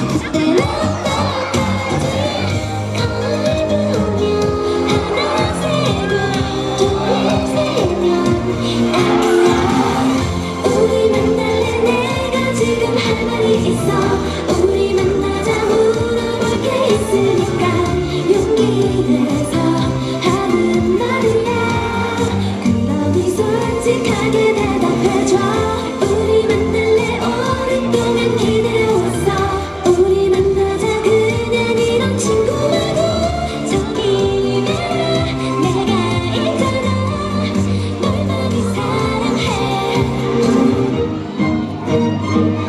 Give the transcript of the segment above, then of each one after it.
Oh.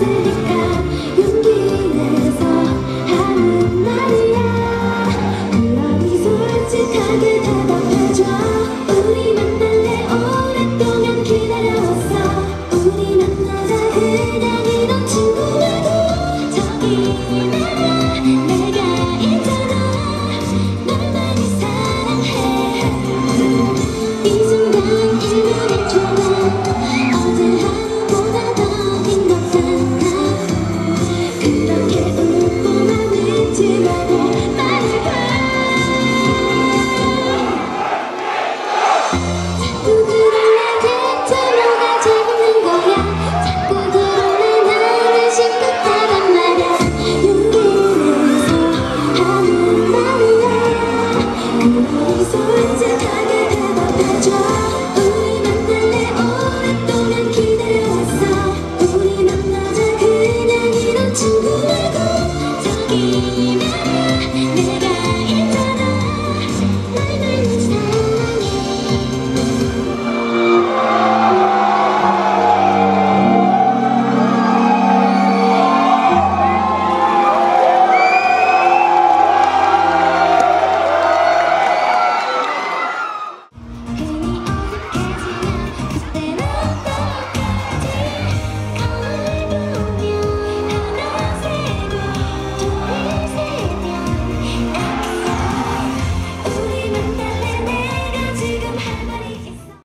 see.